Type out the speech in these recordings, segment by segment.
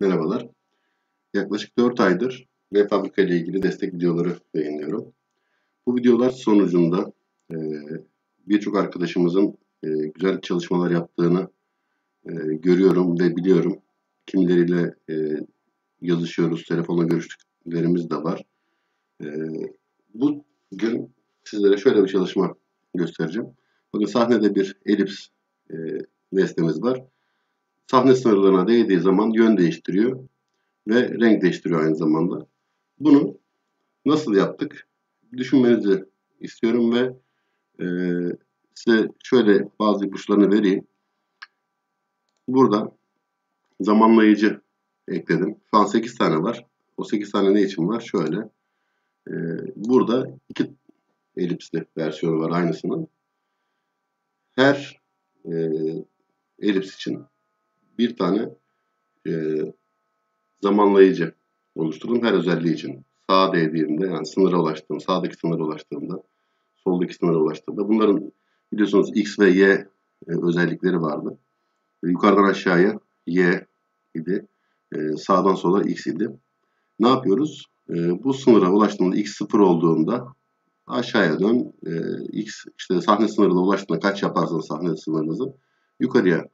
Merhabalar. Yaklaşık 4 aydır web fabrika ile ilgili destek videoları yayınlıyorum. Bu videolar sonucunda e, birçok arkadaşımızın e, güzel çalışmalar yaptığını e, görüyorum ve biliyorum. Kimileriyle e, yazışıyoruz, telefonla görüştüklerimiz de var. E, bugün sizlere şöyle bir çalışma göstereceğim. Bakın sahnede bir elips e, nesnemiz var sahne sınırlarına değdiği zaman yön değiştiriyor ve renk değiştiriyor aynı zamanda. Bunu nasıl yaptık? Düşünmenizi istiyorum ve e, size şöyle bazı ipuçlarını vereyim. Burada zamanlayıcı ekledim. Şu an 8 tane var. O 8 tane ne için var? Şöyle. E, burada iki elipsli versiyonu var aynısının. Her e, elips için bir tane e, zamanlayıcı oluşturdum her özelliği için. Sağa değdiğimde yani sınıra ulaştığım, sağdaki sınıra ulaştığımda, soldaki sınıra ulaştığımda bunların biliyorsunuz X ve Y e, özellikleri vardı. E, yukarıdan aşağıya Y idi. E, sağdan sola X idi. Ne yapıyoruz? E, bu sınıra ulaştığında X sıfır olduğunda aşağıya dön. E, X işte sahne sınırına ulaştığında kaç yaparsanız sahne sınırınızı yukarıya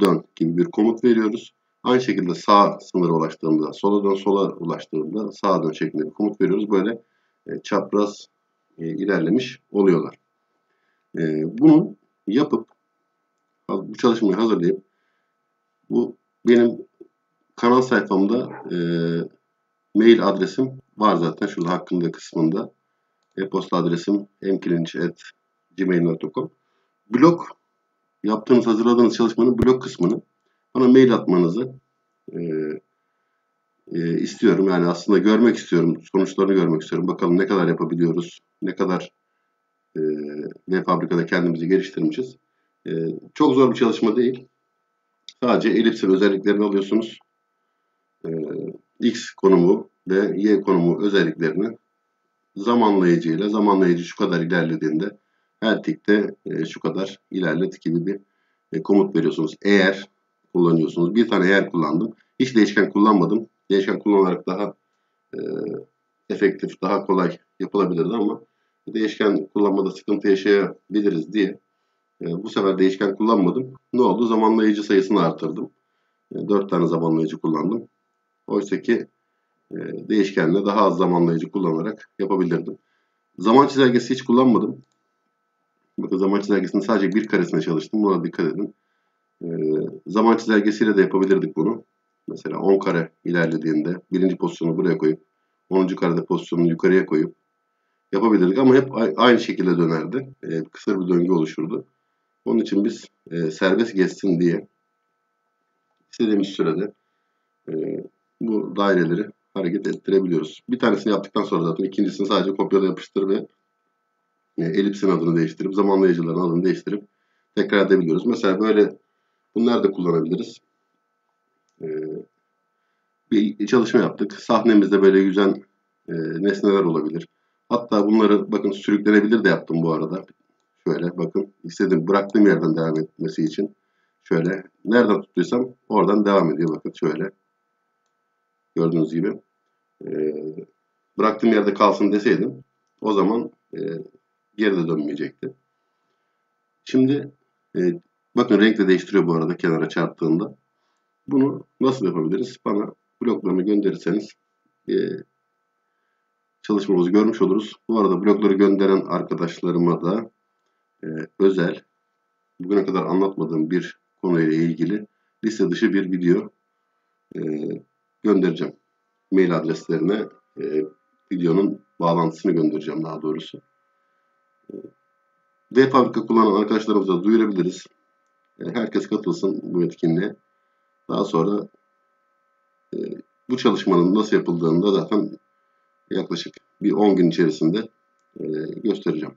dön gibi bir komut veriyoruz. Aynı şekilde sağ sınıra ulaştığımda, sola dön sola ulaştığımda sağa dön şeklinde bir komut veriyoruz. Böyle e, çapraz e, ilerlemiş oluyorlar. E, bunu yapıp bu çalışmayı hazırlayıp bu benim kanal sayfamda e, mail adresim var zaten şurada hakkında kısmında. E-posta adresim emkilinç.gmail.com Blog yaptığınız, hazırladığınız çalışmanın blog kısmını bana mail atmanızı e, e, istiyorum. Yani aslında görmek istiyorum, sonuçlarını görmek istiyorum. Bakalım ne kadar yapabiliyoruz, ne kadar e, ne fabrikada kendimizi geliştirmişiz. E, çok zor bir çalışma değil. Sadece elipsin özelliklerini alıyorsunuz. E, X konumu ve Y konumu özelliklerini zamanlayıcıyla, zamanlayıcı şu kadar ilerlediğinde her tikte e, şu kadar ilerlet gibi bir e, komut veriyorsunuz. Eğer kullanıyorsunuz. Bir tane eğer kullandım. Hiç değişken kullanmadım. Değişken kullanarak daha e, efektif, daha kolay yapılabilirdi ama değişken kullanmada sıkıntı yaşayabiliriz diye e, bu sefer değişken kullanmadım. Ne oldu? Zamanlayıcı sayısını artırdım. E, 4 tane zamanlayıcı kullandım. Oysa ki e, değişkenle daha az zamanlayıcı kullanarak yapabilirdim. Zaman çizelgesi hiç kullanmadım. Bakın zaman çizelgesinin sadece bir karesine çalıştım. Buna dikkat edin. Ee, zaman çizelgesiyle de yapabilirdik bunu. Mesela 10 kare ilerlediğinde birinci pozisyonu buraya koyup 10. karede pozisyonunu yukarıya koyup yapabilirdik ama hep aynı şekilde dönerdi. Ee, kısır bir döngü oluşurdu. Onun için biz e, serbest geçsin diye istediğimiz sürede e, bu daireleri hareket ettirebiliyoruz. Bir tanesini yaptıktan sonra zaten ikincisini sadece kopyala yapıştır ve e, elipsin adını değiştirip zamanlayıcıların adını değiştirip tekrar edebiliyoruz. Mesela böyle bunlar da kullanabiliriz. E, bir çalışma yaptık. Sahnemizde böyle yüzen e, nesneler olabilir. Hatta bunları bakın sürüklenebilir de yaptım bu arada. Şöyle bakın istedim bıraktığım yerden devam etmesi için. Şöyle nereden tuttuysam oradan devam ediyor bakın şöyle. Gördüğünüz gibi. Bıraktığım yerde kalsın deseydim o zaman geri de dönmeyecekti. Şimdi e, bakın renk de değiştiriyor bu arada kenara çarptığında. Bunu nasıl yapabiliriz? Bana bloklarını gönderirseniz e, çalışmamızı görmüş oluruz. Bu arada blokları gönderen arkadaşlarıma da e, özel bugüne kadar anlatmadığım bir konuyla ilgili liste dışı bir video e, göndereceğim. Mail adreslerine e, videonun bağlantısını göndereceğim daha doğrusu. V fabrika kullanan arkadaşlarımıza duyurabiliriz. E, herkes katılsın bu etkinliğe. Daha sonra e, bu çalışmanın nasıl yapıldığını da zaten yaklaşık bir 10 gün içerisinde e, göstereceğim.